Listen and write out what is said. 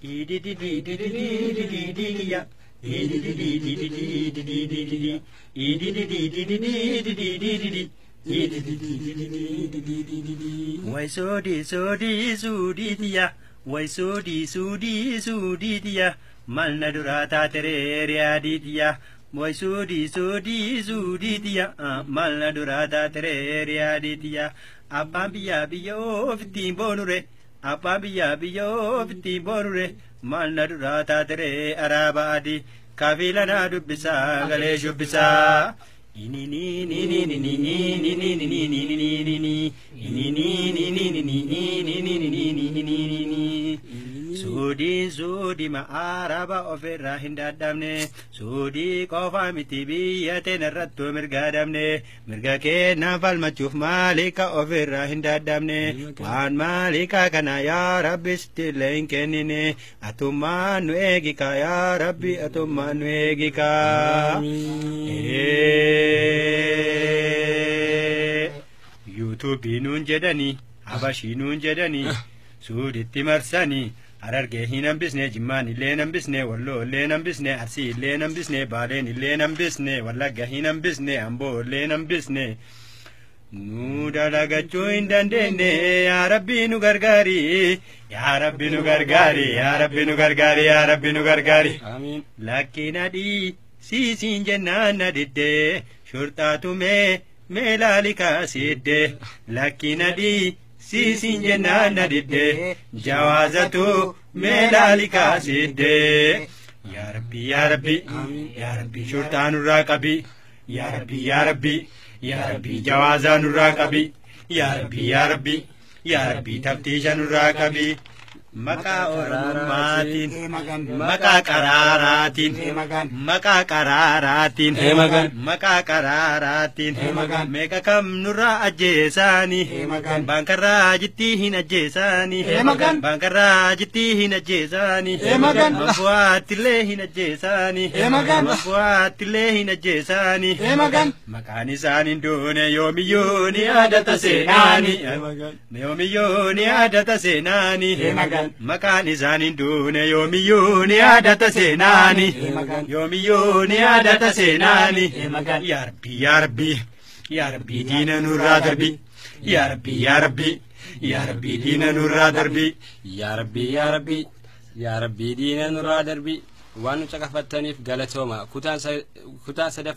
Why so di so di su di dia Why so di su di su di dia Malna durata tereria di dia Why so di so di su di dia Malna durata tereria di dia Abban biya biya of timbonure abbaan biyyaa biyya oofittiin boonure mal na duraa taateree araaba adii kafiilanaa dubbisaa galee shubbisaa. Suudii suudima araba ofirraa hin dadhabne suudii qofa miti biyya teenya irrattuu mirga dabne mirga keenna falmachuuf maalika ofirraa hin dadhabne waan maalika kana yaa rabbi sitillee hin kennine atummaan nu eegika yaa rabbi atummaan nu eegika. yuutuubii nuun jedhanii habashii nuun jedhanii suuditti marsanii harargee hin hambisne jimmaan illee hambisne walloo illee hambisne arsii illee hambisne baaleen illee hambisne wallagga hin hambisne amboo illee hambisne nu dalagachuu hin dandeenye yaa rabbi nu gargaari yaa rabbi nu gargaari yaa rabbi nu gargaari yaa rabbi nu gargaari lakkina dhii siisiin jennaan na diddee shurxaatu mee mee laalikaa sidde. Lakkina dhii siisiin jennaan na diddee jawaazatu mee laalikaa sidde yaa rabbi yaa rabbi yaa rabbi shurxaa nurraa qabi yaa rabbi yaa rabbi yaa rabbi jawaazaa nurraa qabi yaa rabbi yaa rabbi yaa rabbi tabtiisha nurraa qabi maqaa oromummaatiin maqaa qaraaraatiin maqaa qaraaraatiin maqaa qaraaraatiin meeqa kam nurraa ajjeesaanii baankarraa jittii hin ajjeesaanii baankarraa jittii hin ajjeesaanii mabu'aattillee hin ajjeesaanii mabu'aattillee hin ajjeesaanii maqaan isaaniin duune yoomiyyuu ni yaadata seenaanii yoomiyyuu ni yaadata seenaanii maqaan isaaniin duune yoomiyyuu ni yaadata seenaani yoomiyyuu ni yaadata seenaani yaa rabbi yaa rabbi yaa rabbi diina nurraa darbi yaa rabbi yaa rabbi yaa rabbi diina nurraa darbi yaa rabbii yaa rabbii yaa rabbii diina nurraa darbi waan nu caqafattaniif galatooma kutaan sadaffaa